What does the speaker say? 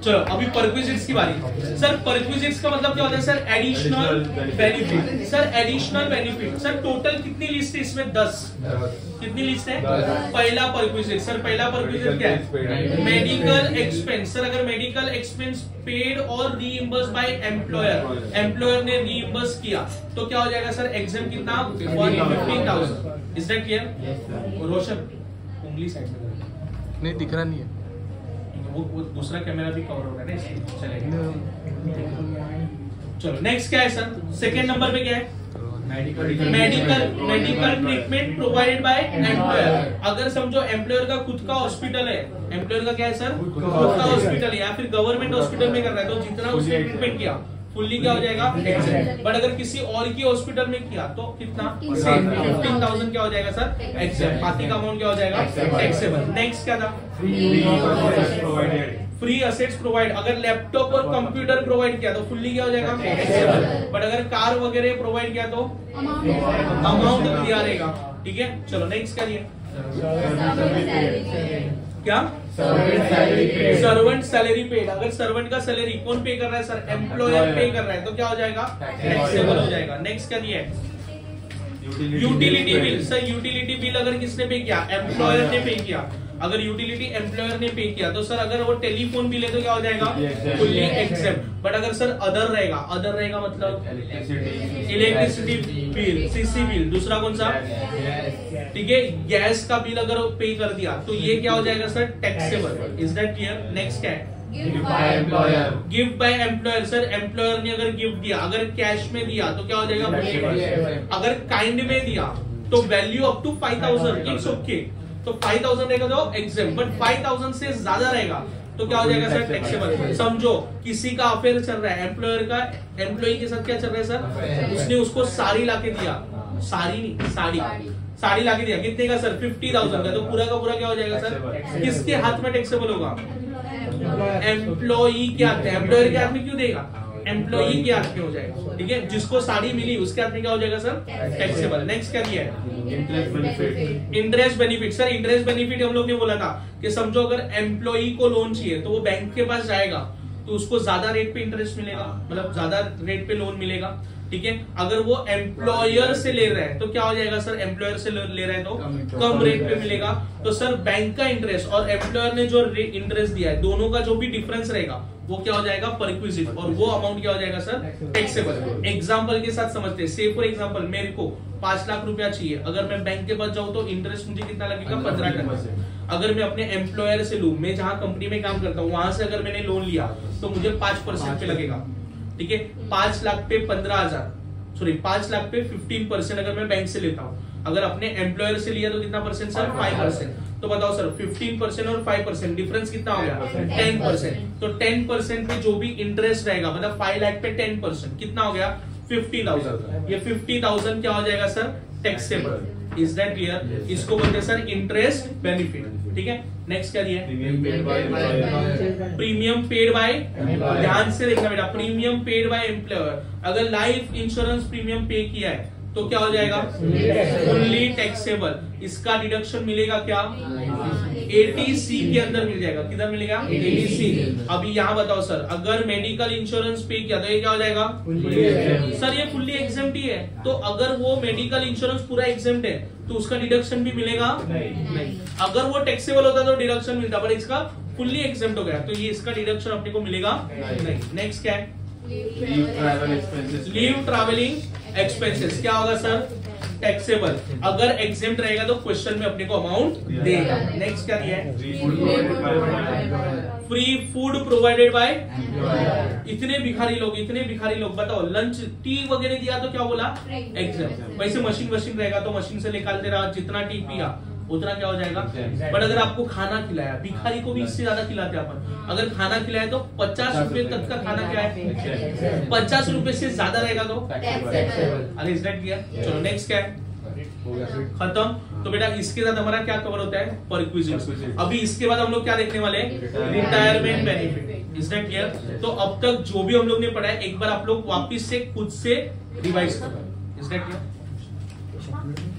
चलो अभी परक्विजिट्स की बारी। सर परक्विजिट्स का मतलब क्या होता है? Sir additional benefit sir additional benefit sir total कितनी लिस्ट है इसमें? दस। कितनी लिस्ट है? पहला परक्विजिट सर पहला परक्विजिट क्या है? मेडिकल एक्सपेंस सर अगर मेडिकल एक्सपेंस पेड और रीइंबर्स बाय एम्प्लॉयर एम्प्लॉयर ने री रीइंबर्स किया तो क्या हो जाएगा सर? एग्ज़ाम कितना? One fifteen thousand is that clear Roshan उंगली साइड में नहीं दिख रहा नहीं है। वो, वो दूसरा कैमरा भी कवर होगा ना इसलिए चलेगा। चलो नेक्स्ट क्या है सर? सेकंड नंबर पे क्या है? Medical medical treatment provided by employer अगर समझो एम्प्लॉयर का खुद का हॉस्पिटल है एम्प्लॉयर का क्या है सर? खुद का हॉस्पिटल है। या फिर गवर्नमेंट हॉस्पिटल में कर रहा है तो जितना उसने ट्रीटमेंट किया फुल्ली क्या हो जाएगा? बट अगर किसी और की हॉस्पिटल में किया तो कितना? फिफ्टीन थाउज़ेंड क्या हो जाएगा सर एक्सेप्ट बाकी का अमाउंट क्या हो जाएगा? टैक्सेबल नेक्स्ट क्या था? फ्री असेट्स प्रोवाइड अगर लैपटॉप और कंप्यूटर प्रोवाइड किया तो फुल्ली क्या हो जाएगा? बट अगर कार वगैरह प्रोवाइड किया तो अमाउंट दिया। रहेगा। ठीक है? चलो नेक्स्ट क्या दिया? क्या? सर्वेंट सैलरी पेड अगर सर्वेंट का सैलरी कौन पे कर रहा है सर एम्प्लॉयर पे कर रहा है तो क्या हो जाएगा? टैक्सेबल हो जाएगा. नेक्स्ट क्या दिया है? Utility bill sir utility bill अगर किसने पे किया? एम्प्लॉयर ने पे किया. अगर यूटिलिटी एम्प्लॉयर ने पे किया तो सर अगर वो टेलीफोन बिल है तो क्या हो जाएगा? फुल्ली एक्सेप्ट बट अगर सर अदर रहेगा अदर रहेगा मतलब इलेक्ट्रिसिटी बिल सीसी बिल दूसरा कौन सा? ठीक है गैस का बिल अगर पे कर दिया तो ये क्या हो जाएगा sir taxable is that clear next क्या है? Gift by employer sir employer ने अगर गिफ्ट दिया अगर कैश में दिया तो क्या हो जाएगा? अगर काइंड में दिया तो value up to five thousand it's okay तो फाइव थाउज़ेंड रहेगा तो एग्ज़ाम बट फाइव थाउज़ेंड से ज़्यादा रहेगा तो क्या हो जाएगा सर टैक्सेबल समझो किसी का अफेयर चल रहा है एम्प्लॉयर का एम्प्लॉय के साथ क्या चल रहा है सर उसने उसको साड़ी लाके दिया। साड़ी नहीं साड़ी साड़ी लाके दिया। कितने का सर फिफ्टी थाउज़ेंड का। तो पूरा का पूरा क्या हो जाएगा सर किसके हाथ में टैक्सेबल होगा? एम्प्लॉई के हाथ में। एम्प्लॉयर के हाथ में क्यों देगा? एम्प्लॉई के हाथ में हो जाएगा। ठीक है? जिसको साड़ी मिली उसके हाथ में क्या हो जाएगा सर? टैक्सेबल नेक्स्ट क्या दिया है? Interest benefit sir interest benefit हम लोग ने बोला था कि समझो अगर एम्प्लॉई को लोन चाहिए तो वो बैंक के पास जाएगा तो उसको ज़्यादा रेट पे इंटरेस्ट मिलेगा मतलब ज़्यादा रेट पे लोन मिलेगा। ठीक है? अगर वो एम्प्लॉयर से ले रहा है तो क्या हो जाएगा सर? एम्प्लॉयर से ले रहा है तो कम रेट पे मिलेगा। तो सर बैंक का इंटरेस्ट और एम्प्लॉयर ने जो इंटरेस्ट दिया है दोनों का जो भी डिफरेंस रहेगा वो क्या हो जाएगा? परक्विजिट और वो अमाउंट क्या हो जाएगा सर? टैक्सेबल एग्ज़ाम्पल के साथ समझते हैं। से फॉर एग्ज़ाम्पल मेरे को पाँच लाख रुपया चाहिए। अगर मैं बैंक के पास जाऊँ तो इंटरेस्ट मुझे कितना लगेगा? पंद्रह टन अगर मैं अपने एम्प्लॉयर से लू मैं जहाँ कंपनी में काम करता हूँ वहाँ से अगर मैंने लोन लिया तो मुझे पाँच परसेंट पे लगेगा। ठीक है? पाँच लाख पे पंद्रह हज़ार. सॉरी पाँच लाख पे फिफ्टीन परसेंट अगर मैं बैंक से लेता हूँ. अगर अपने एम्प्लॉयर से लिया तो कितना परसेंट सर? फाइव परसेंट तो बताओ सर फिफ्टीन परसेंट और फाइव परसेंट डिफरेंस कितना हो गया टेन परसेंट तो टेन परसेंट पे जो भी इंटरेस्ट रहेगा मतलब फाइव लाख पे टेन परसेंट कितना हो गया? फिफ्टी थाउज़ेंड ये फिफ्टी थाउज़ेंड क्या हो जाएगा sir? Taxable is that clear इसको बोलते हैं सर इंटरेस्ट बेनिफिट ठीक है? नेक्स्ट क्या दिया प्रीमियम पेड बाय ध्यान से देखना बेटा प्रीमियम पेड बाय एम्प्लॉयर अगर लाइफ इंश्योरेंस प्रीमियम पे किया है तो क्या हो जाएगा? फुल्ली टैक्सेबल इसका डिडक्शन मिलेगा क्या? एटीसी के अंदर मिल जाएगा। किधर मिलेगा? एटीसी अभी यहाँ बताओ सर अगर मेडिकल इंश्योरेंस पे किया तो ये क्या हो जाएगा? सर ये फुल्ली एग्ज़ाम ही है। तो अगर वो मेडिकल इंश्योरेंस पूरा एग्ज़ाम है तो उसका डिडक्शन भी मिलेगा? नहीं। अगर वो टैक्सेबल होता तो डिडक्शन मिलता पर इसका फुल्ली एग्ज़ाम हो गया। तो ये इसका डिडक्शन अपने को मिलेगा? नहीं। नेक्स्ट क्या है? लीव ट्रैवलिंग एक्सपेंसेस क्या होगा सर? टैक्सेबल अगर एग्ज़ाम रहेगा तो क्वेश्चन में अपने को अमाउंट देगा। नेक्स्ट क्या दिया है? फ्री फ़ूड प्रोवाइडेड बाय इतने भिखारी लोग इतने भिखारी लोग बताओ लंच टी वगैरह दिया तो क्या बोला? एग्ज़ाम वैसे मशीन वशीन रहेगा तो मशीन से निकालते रहा जितना टी पिया। उतना क्या हो जाएगा? बट अगर आपको खाना खिलाया भिखारी को भी इससे ज़्यादा खिलाते हैं अपन। अगर खाना खिलाया तो पचास रुपए तक का खाना क्या है? पचास रुपए से ज़्यादा रहेगा तो? अरे इज़ चलो नेक्स्ट क्या है? खत्म। तो बेटा इसके साथ हमारा क्या कवर होता है? परक्विजिट अभी इसके बाद हम लोग क्या देखने वाले हैं? Retirement benefit is that clear तो अब तक जो भी हम लोग ने पढ़ा है एक बार आप लोग वापिस से खुद से रिवाइज करो। Is that clear